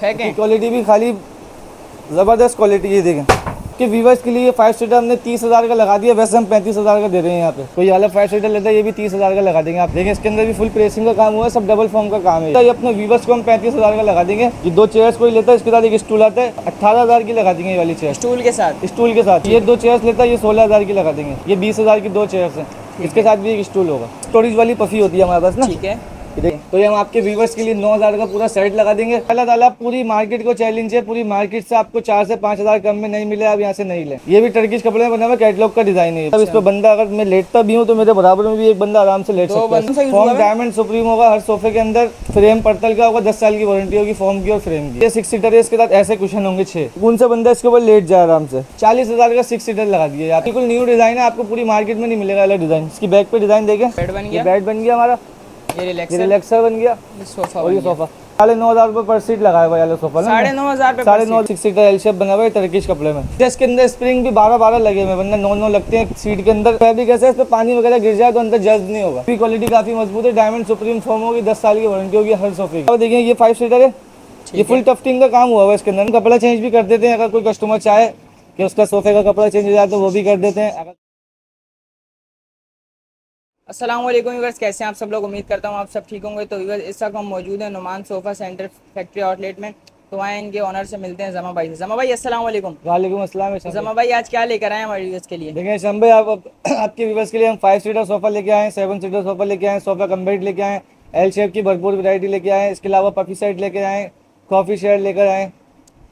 फेंकें। Quality भी खाली ज़बरदस्त क्वालिटी ये देखें। कि व्यूवर्स के लिए फाइव सीटर हमने तीस हज़ार का लगा दिया वैसे हम पैंतीस हज़ार का दे रहे हैं यहाँ पे। कोई अलग फाइव सीटर लेता है ये भी तीस हज़ार का लगा देंगे आप। देखें इसके अंदर भी फुल प्रेसिंग का काम हुआ है सब डबल फॉर्म का काम है। ये अपने व्यूवर्स को हम पैंतीस हज़ार का लगा देंगे। ये दो चेयर्स कोई लेता है इसके साथ एक स्टूल आता है अट्ठारह हज़ार की लगा देंगे ये वाली चेयर स्टूल के साथ? स्टूल के साथ। ये दो चेयर्स लेता है ये सोलह हज़ार की लगा देंगे। ये बीस हज़ार की दो चेयर्स हैं। इसके साथ भी एक स्टूल होगा। स्टोरेज वाली पफी होती है हमारे पास ना। ठीक है। तो ये हम आपके व्यूवर्स के लिए 9000 का पूरा सेट लगा देंगे। अल्लाह ताला पूरी मार्केट को चैलेंज है पूरी मार्केट से आपको चार से पाँच हज़ार कम में नहीं मिले आप यहाँ से नहीं ले। ये भी टर्किश कपड़े में बना हुआ कैटलॉग का डिज़ाइन है अब इस पे बंदा अगर मैं लेटता भी हूँ तो मेरे बराबर में भी एक बंदा आराम से लेट सकता है। फॉर्म डायमंड सुप्रीम होगा हर सोफे के अंदर फ्रेम पर्तल का होगा दस साल की वारंटी होगी फॉर्म की और फ्रेम की। ये सिक्स सीटर है इसके साथ ऐसे क्वेश्चन होंगे छह। कौन सा बंदा इसके ऊपर लेट जाए आराम से। चालीस हज़ार का सिक्स सीटर लगा दिए आप बिल्कुल न्यू डिज़ाइन है आपको पूरी मार्केट में नहीं मिलेगा अलग डिज़ाइन इसकी बैक पे डिज़ाइन देखें। बेड बन गया। बेड बन गया हमारा। ये रिलैक्सर बन गया। सोफा और ये सोफा साढ़े नौ हज़ार रुपये पर सीट लगाया हुआ सोफा साढ़े नौ हज़ार साढ़े नौ सिक्स सीटर एल शेप बना हुआ है टर्किश कपड़े में। इसके अंदर स्प्रिंग भी बारह बारह लगे हुए वरना नौ नौ लगते हैं सीट के अंदर। फैब्रिक ऐसा इस पे पानी वगैरह गिर जाए तो अंदर जज्ब नहीं होगा। क्वालिटी काफ़ी मज़बूत है डायमंड सुप्रीम फॉर्म होगी दस साल की वारंटी होगी हर सोफे की। देखिए ये फाइव सीटर है। ये फुल टफ्टिंग का काम हुआ हुआ है इसके अंदर। कपड़ा चेंज भी कर देते हैं अगर कोई कस्टमर चाहे कि उसका सोफे का कपड़ा चेंज हो जाए तो वो भी कर देते हैं। वालेकुम व्यूअर्स कैसे हैं आप सब लोग? उम्मीद करता हूँ आप सब ठीक होंगे। तो व्यूअर्स इस वक्त हम मौजूद हैं Numan sofa centre factory outlet में। तो आए इनके ऑनर से मिलते हैं जमा भाई से। जमा भाई अस्सलाम वालेकुम। वालेकुम अस्सलाम जमा भाई आज क्या लेकर आए हमारे व्यूअर्स के लिए? देखिए भाई आप आपके व्यूवर्स के लिए हम फाइव सीटर सोफा लेके आए हैं सेवन सीटर सोफा लेके आए हैं सोफा कम्बेट लेके आए एल शेप की भरपूर वैरायटी लेके आए इसके अलावा पफी सेट लेके आए कॉफ़ी शेयर लेकर आए।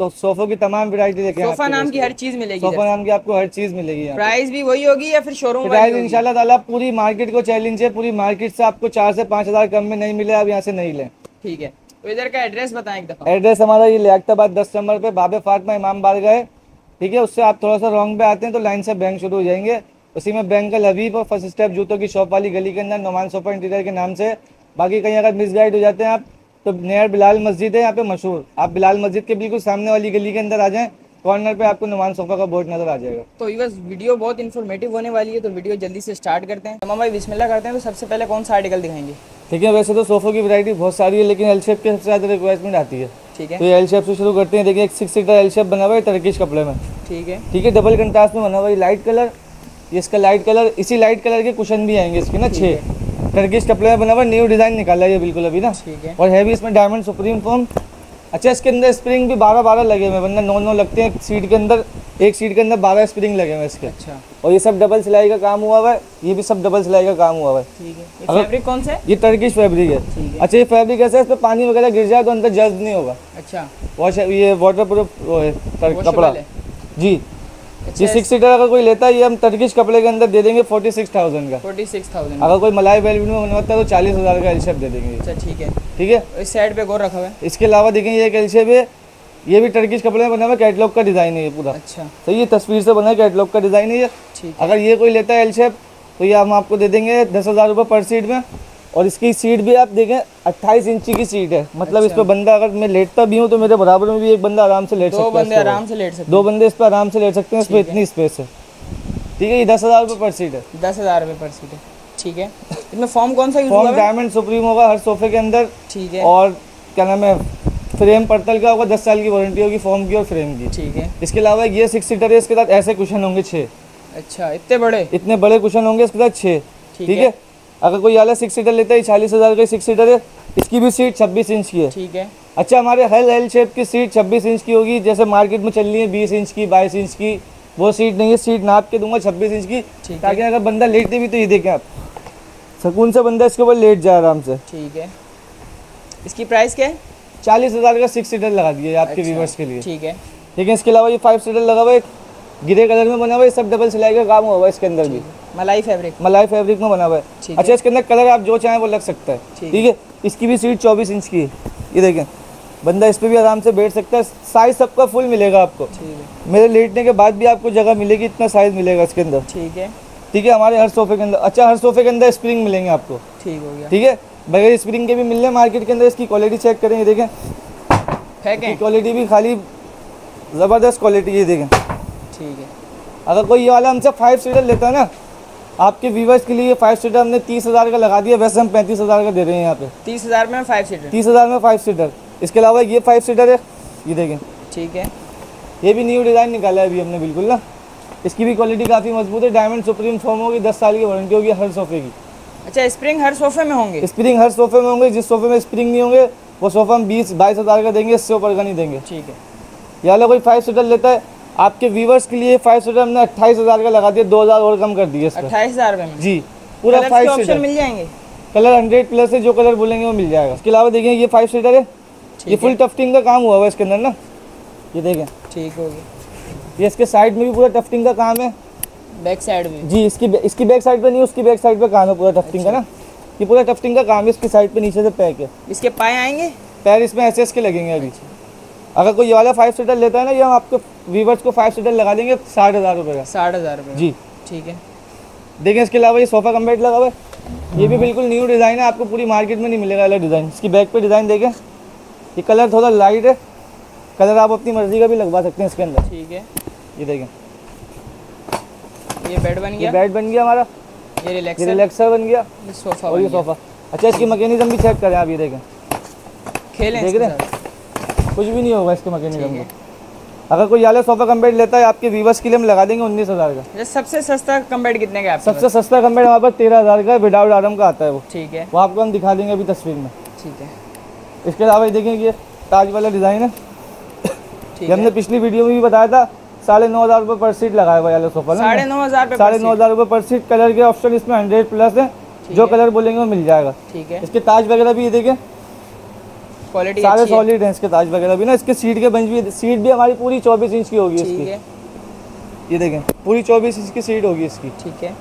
तो सोफों की तमाम वैरायटी लेके सोफा नाम की हर चीज़ मिलेगी सोफा नाम की आपको हर चीज़ मिलेगी प्राइस भी वही होगी या फिर शोरूम प्राइस इंशाल्लाह ताला पूरी मार्केट को चैलेंज है पूरी मार्केट से आपको चार से पाँच हज़ार कम में नहीं मिले आप यहाँ से नहीं लें। ठीक है। तो इधर का एड्रेस बताएँ एक एड्रेस हमारा ये लियाकताबाद दस नंबर पे बाबे फातमा इमाम बारगाह है। ठीक है उससे आप थोड़ा सा रॉन्ग पे आते हैं तो लाइन से बैंक शुरू हो जाएँगे। उसी में बैंक का लवीफ और फ़र्स्ट स्टेप जूतों की शॉप वाली गली के अंदर नोमान सोफा इंटीरियर के नाम से। बाकी कहीं अगर मिस गाइड हो जाते हैं आप तो नियर बिलाल मस्जिद है यहाँ पे मशहूर। आप बिलाल मस्जिद के बिल्कुल सामने वाली गली के अंदर आ जाएँ कॉर्नर पे आपको नुमान सोफा का बोर्ड नज़र आ जाएगा। तो व्यूअर्स वीडियो बहुत इन्फॉर्मेटिव होने वाली है तो वीडियो जल्दी से स्टार्ट करते हैं। तमाम भाई बिस्मिल्लाह करते हैं तो सबसे पहले कौन सा आर्टिकल दिखाएँगे? ठीक है वैसे तो सोफों की वैरायटी बहुत सारी है लेकिन एल शेप की सबसे ज़्यादा रिक्वायरमेंट आती है। ठीक है। तो ये एल शेप से शुरू करते हैं देखिए एक सिक्स सीटर एल शेप बना हुआ है टर्किश कपड़े में। ठीक है। ठीक है डबल कंट्रास्ट में बना हुआ है लाइट कलर इसका लाइट कलर इसी लाइट कलर के कुशन भी आएँगे इसके ना छः टर्किश कपड़े में बना हुआ न्यू डिज़ाइन निकाला है ये बिल्कुल अभी ना। ठीक है। और है भी इसमें डायमंड सुप्रीम फॉर्म अच्छा इसके अंदर स्प्रिंग भी बारह बारह लगे हुए हैं वरना नौ नौ लगते हैं। सीट के अंदर एक सीट के अंदर बारह स्प्रिंग लगे हुए हैं इसके। अच्छा। और ये सब डबल सिलाई का काम हुआ हुआ है। ये भी सब डबल सिलाई का काम हुआ हुआ है। ठीक है। ये फैब्रिक कौन सा है? ये टर्किश फैब्रिक है। अच्छा ये फैब्रिक ऐसा है इस पर पानी वगैरह गिर जाए तो अंदर जज्ब नहीं होगा। अच्छा। वॉश ये वाटर प्रूफ वो है कपड़ा। जी। ये सिक्स सीटर अगर कोई लेता है ये हम टर्किश कपड़े के अंदर दे देंगे फोर्टी सिक्स थाउज़ेंड का। फोर्टी सिक्स थाउज़ेंड अगर कोई मलाई वेलवेट में बनवाता है तो चालीस हज़ार का एलशेप दे देंगे। अच्छा ठीक है। ठीक है? इस साइड पे गोर रखा हुआ है। इसके अलावा देखें ये एक एलशेप है। ये भी टर्किश कपड़े में बना हुआ कैटलॉग का डिज़ाइन है ये पूरा। अच्छा। तो ये तस्वीर से बना है कैटलॉग का डिज़ाइन है ये। अगर ये कोई लेता है एलशेप तो ये हम आपको दे देंगे दस हज़ार रुपये पर सीट में। और इसकी सीट भी आप देखें अट्ठाईस इंची की सीट है। मतलब अच्छा। इस। पर बंदा अगर मैं लेटता भी हूँ तो मेरे बराबर में भी एक बंदा आराम से लेट दो सकता है बंदे आराम से लेट सकते दो बंदे इस पर आराम से लेट सकते हैं इस पर। इतनी स्पेस है। ठीक है ये दस हज़ार रुपये पर सीट है। दस हज़ार रुपये पर सीट है। ठीक है। इसमें फॉर्म कौन सा फॉर्म डायमंड सुप्रीम होगा हर सोफे के अंदर। ठीक है। और क्या नाम है फ्रेम पर्तल का होगा दस साल की वारंटी होगी फॉर्म की और फ्रेम की। ठीक है। इसके अलावा ये सिक्स सीटर है इसके साथ ऐसे कुशन होंगे छः अच्छा इतने बड़े? इतने बड़े कुशन होंगे इसके साथ छः ठीक है। अगर कोई वाला सिक्स सीटर लेता है चालीस हज़ार का सिक्स सीटर है इसकी भी सीट छब्बीस इंच की है। ठीक है। अच्छा हमारे हेल हेल शेप की सीट छब्बीस इंच की होगी जैसे मार्केट में चल रही है बीस इंच की बाईस इंच की वो सीट नहीं है सीट नाप के दूँगा छब्बीस इंच की ताकि अगर बंदा लेटते भी तो ये देखें आप। सुकून से बंदा इसके ऊपर लेट जाए आराम से। ठीक है। इसकी प्राइस क्या है? चालीस हज़ार का सिक्स सीटर लगा दिए आपके अच्छा, व्यूवर्स के लिए। ठीक है। लेकिन इसके अलावा ये फाइव सीटर लगा हुआ है गिरे कलर में बना हुआ है सब डबल सिलाई का काम हुआ है इसके अंदर भी। मलाई फैब्रिक मलाई फैब्रिक में बना हुआ है। अच्छा इसके अंदर कलर आप जो चाहें वो लग सकता है। ठीक है। इसकी भी सीट चौबीस इंच की है। ये देखें। बंदा इस पर भी आराम से बैठ सकता है। साइज़ सबका फुल मिलेगा आपको। मेरे लेटने के बाद भी आपको जगह मिलेगी इतना साइज़ मिलेगा इसके अंदर। ठीक है। ठीक है? हमारे हर सोफे के अंदर। अच्छा हर सोफे के अंदर स्प्रिंग मिलेंगे आपको। ठीक हो गया। ठीक है? बगैर स्प्रिंग के भी मिल रहे मार्केट के अंदर इसकी क्वालिटी चेक करें ये देखें। फेंकें। क्वालिटी भी खाली ज़बरदस्त क्वालिटी ये देखें। ठीक है। अगर कोई ये वाला हमसे फाइव सीटर लेता है ना आपके व्यूवर्स के लिए फाइव सीटर हमने तीस हज़ार का लगा दिया वैसे हम पैंतीस हज़ार का दे रहे हैं यहाँ पे। तीस हज़ार में फाइव सीटर तीस हज़ार में फाइव सीटर इसके अलावा ये फाइव सीटर है ये देखें। ठीक है। ये भी न्यू डिज़ाइन निकाला है अभी हमने बिल्कुल ना। इसकी भी क्वालिटी काफ़ी मज़बूत है डायमंड सुप्रीम फॉर्म होगी दस साल की वारंटी होगी हर सोफे की। अच्छा स्प्रिंग हर सोफे में होंगे? स्प्रिंग हर सोफे में होंगे जिस सोफे में स्प्रिंग नहीं होंगे वो सोफा हम बीस बाईस हज़ार का देंगे इससे ऊपर का नहीं देंगे। ठीक है। या कोई फाइव सीटर लेता है आपके व्यूवर्स के लिए फाइव सीटर हमने अट्ठाईस हज़ार का लगा दिया दो हज़ार और कम कर दिए अट्ठाईस हज़ार में? जी पूरा फाइव सीटर मिल जाएँगे? कलर हंड्रेड प्लस है जो कलर बोलेंगे वो मिल जाएगा। इसके अलावा देखिए ये फाइव सीटर है। ये फुल टफ्टिंग का काम हुआ हुआ है इसके अंदर ना। ये देखें। ठीक होगी ये इसके साइड में भी पूरा टफ्टिंग का काम है। बैक साइड में? जी इसकी इसकी बैक साइड पे नहीं उसकी बैक साइड पे काम है पूरा टफ्टिंग का ना। ये पूरा टफ्टिंग का काम है इसकी साइड पे नीचे से पैक है। इसके पाए आएँगे? पैर इसमें ऐसे ऐसे के लगेंगे अभी। अगर कोई ये वाला फाइव सीटर लेता है ना ये हम आपके वीवर्स को फाइव सीटर लगा देंगे साठ हज़ार रुपये का। साठ हज़ार रुपये जी। ठीक है। देखें इसके अलावा ये सोफ़ा कम बेड लगा हुआ है। ये भी बिल्कुल न्यू डिज़ाइन है आपको पूरी मार्केट में नहीं मिलेगा अलग डिज़ाइन इसकी बैक पे डिज़ाइन देखें। ये कलर थोड़ा लाइट है। कलर आप अपनी मर्ज़ी का भी लगवा सकते हैं इसके अंदर। ठीक है। ये देखें। ये बेड बन गया। बेड बन गया हमारा। ये ये रिलैक्सर रिलैक्सर बन गया। ये सोफा और ये सोफ़ा अच्छा इसकी मैकेनिज्म भी चेक करें आप ये देखें। खेलें देख रहे हैं? कुछ भी नहीं होगा इसके मैकेनिज्म को अगर कोई वाला सोफ़ा कम बेड लेता है आपके वीवर्स के लिए हम लगा देंगे उन्नीस हज़ार का। सबसे सस्ता कम बेड कितने का सबसे सस्ता कम बेड हमारे पास तेरह हज़ार का विदाउट आरम का आता है वो। ठीक है। वो आपको हम दिखा देंगे अभी तस्वीर में। ठीक है। इसके अलावा ये देखें ये ताज वाला डिज़ाइन है। ठीक ये हमने पिछली वीडियो में भी बताया था साढ़े नौ हज़ार रुपये पर सीट लगाया हुआ वाला सोफ़ा साढ़े नौ हज़ार साढ़े नौ हज़ार रुपये पर सीट कलर के ऑप्शन इसमें हंड्रेड प्लस है। जो कलर बोलेंगे वो मिल जाएगा। ठीक है। इसके ताज वगैरह भी ये देखें। क्वालिटी सारे सॉलिड हैं। इसके ताज वगैरह भी ना इसके सीट के बेंच भी सीट भी हमारी पूरी चौबीस इंच की होगी इसकी। ये देखें पूरी चौबीस इंच की सीट होगी इसकी। ठीक है।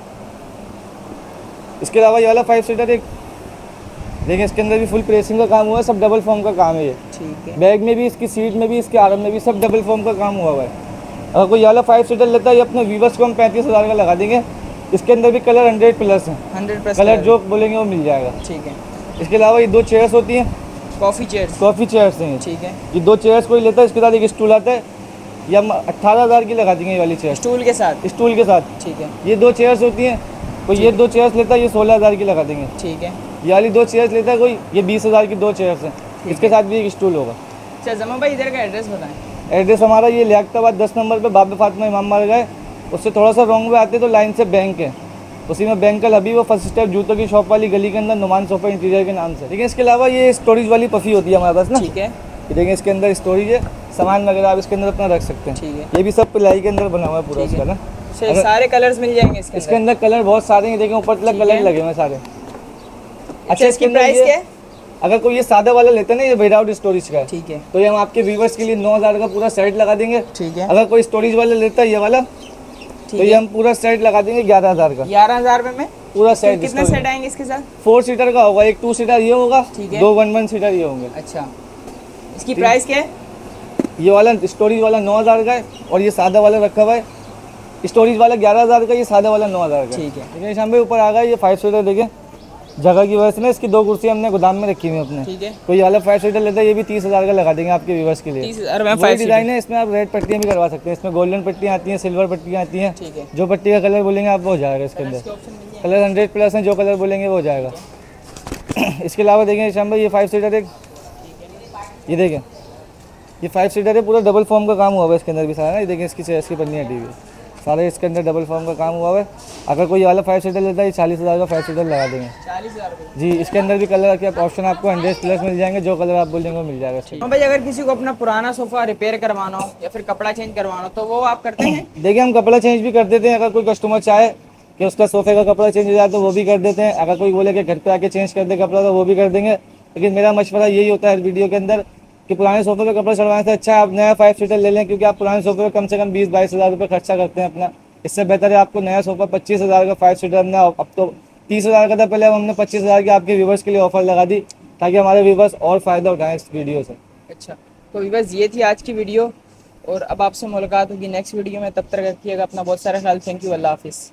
इसके अलावा ये वाला फाइव सीटर एक देखिए इसके अंदर भी फुल प्रेसिंग का काम हुआ है सब डबल फॉर्म का काम है ये। ठीक है। बैग में भी इसकी सीट में भी इसके आरम में भी सब डबल फॉर्म का काम हुआ हुआ है। अगर कोई ये वाला फाइव सीटर लेता है ये अपने वीवर्स को हम पैंतीस हज़ार का लगा देंगे। इसके अंदर भी कलर हंड्रेड प्लस है। हंड्रेड प्लस कलर जो बोलेंगे वो मिल जाएगा। ठीक है। इसके अलावा ये दो चेयर्स होती हैं। Coffee chairs. कॉफ़ी चेयर्स हैं। ठीक है। ये दो चेयर्स कोई लेता है इसके साथ एक स्टूल आता है ये हम अट्ठारह हज़ार की लगा देंगे ये वाली चेयर। स्टूल के साथ। स्टूल के साथ। ठीक है। ये दो चेयर्स होती हैं कोई ये दो चेयर्स लेता है ये सोलह हज़ार की लगा देंगे। ठीक है। ये वाली दो चेयर्स लेता है कोई ये बीस हज़ार की दो चेयर्स हैं। इसके साथ भी एक स्टूल होगा। अच्छा जमा भाई इधर का एड्रेस बताएँ। एड्रेस हमारा ये लियाकताबाद दस नंबर पर बाबे फातिमा इमाम मार गए उससे थोड़ा सा रॉन्ग में आते तो लाइन से बैंक है। उसी में बैंक का लबी वो फ़र्स्ट स्टेप जूतों की शॉप वाली गली के अंदर नुमान सोफा इंटीरियर के नाम से। ठीक है इसके अलावा ये स्टोरेज वाली पफ़ी होती है हमारे पास ना। ठीक है। ये देखें इसके अंदर स्टोरेज है सामान वगैरह आप इसके अंदर अपना रख सकते हैं। ठीक है। ये भी सब पिलाई के अंदर बना हुआ है पूरा इसका ना। अच्छा, सारे कलर्स मिल जाएँगे इसके इसके अंदर? कलर बहुत सारे हैं देखें ऊपर तक कलर। लगे हुए सारे। अच्छा इसकी अंदर प्राइस क्या है? अगर कोई ये सादा वाला लेते हैं ना ये विदाउट स्टोरेज का ठीक है। तो ये हम आपके व्यूवर्स के लिए नौ हज़ार का पूरा सेट लगा देंगे। ठीक है। अगर कोई स्टोरेज वाला लेता है ये वाला तो ये हम पूरा सेट लगा देंगे ग्यारह हज़ार का। ग्यारह हज़ार में पूरा तो सेट कितने सेट आएँगे इसके साथ? फोर सीटर का होगा एक टू सीटर ये होगा दो वन वन सीटर ये होंगे। अच्छा। इसकी प्राइस क्या है? ये वाला स्टोरेज वाला नौ हज़ार का है और ये सादा वाला रखा हुआ है। स्टोरेज वाला ग्यारह हज़ार का ये सादा वाला नौ हज़ार का ठीक है। ठीक शाम भाई ऊपर आ गया ये फाइव सीटर देखें। जगह की वजह से ना इसकी दो कुर्सी हमने गोदाम में रखी हुई है अपने। ठीक है। कोई वाला फाइव सीटर लेता है ये भी तीस हज़ार का लगा देंगे आपके व्यूवर्स के लिए। डिज़ाइन है इसमें आप रेड पट्टियाँ भी करवा सकते हैं। इसमें गोल्डन पट्टियाँ आती हैं सिल्वर पट्टियाँ आती हैं। जो पट्टी का कलर बोलेंगे आप वो हो जाएगा इसके अंदर। इसके कलर हंड्रेड प्लस है जो कलर बोलेंगे वो हो जाएगा। इसके अलावा देखें शाम भाई ये फाइव सीटर एक ये देखें। ये फाइव सीटर है पूरा डबल फॉर्म का काम हुआ हुआ है इसके अंदर भी सारा ना। ये देखें इसकी चेयर्स की पन्नी हटी हुई सारे इसके अंदर डबल फॉर्म का काम हुआ है। अगर कोई वाला फाइव सीटर लेता है ये चालीस हज़ार का फाइव सीटर लगा देंगे। चालीस हज़ार जी इसके अंदर भी कलर के ऑप्शन आपको हंड्रेड प्लस मिल जाएँगे जो कलर आप बोलेंगे वो मिल जाएगा ठीक हाँ भाई अगर किसी को अपना पुराना सोफा रिपेयर करवाना हो या फिर कपड़ा चेंज करवाना तो वो आप करते हैं? देखिए हम कपड़ा चेंज भी कर देते हैं अगर कोई कस्टमर चाहे कि उसका सोफे का कपड़ा चेंज हो जाए तो वो भी कर देते हैं। अगर कोई बोले कि घर पे आके चेंज कर दे कपड़ा तो वो भी कर देंगे। लेकिन मेरा मशवरा यही होता है वीडियो के अंदर कि पुराने सोफे पे कपड़े चढ़वाने से अच्छा आप नया फाइव सीटर ले लें, क्योंकि आप पुराने सोफे पे कम से कम बीस, बाईस हज़ार रुपये खर्चा करते हैं अपना। इससे बेहतर है आपको नया सोफा पच्चीस हज़ार का फाइव सीटर हमने अब तो तीस हज़ार का था पहले, अब हमने पच्चीस हज़ार की आपके व्यूवर्स के लिए ऑफ़र लगा दी, ताकि हमारे व्यूवर्स और फ़ायदा उठाएँ इस वीडियो से। अच्छा तो बस ये थी आज की वीडियो और अब आपसे मुलाकात होगी नेक्स्ट वीडियो में, तब तक रखिएगा अपना बहुत सारा ख्याल। थैंक यू अल्लाह हाफिज़